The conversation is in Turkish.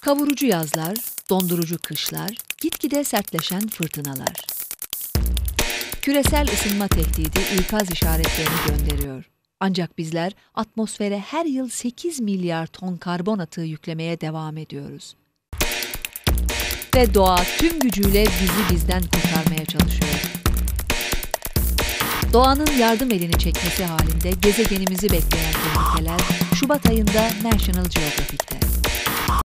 Kavurucu yazlar, dondurucu kışlar, gitgide sertleşen fırtınalar. Küresel ısınma tehdidi ikaz işaretlerini gönderiyor. Ancak bizler atmosfere her yıl 8 milyar ton karbon atığı yüklemeye devam ediyoruz. Ve doğa tüm gücüyle bizi bizden kurtarmaya çalışıyor. Doğanın yardım elini çekmesi halinde gezegenimizi bekleyen tehlikeler Şubat ayında National Geographic'te.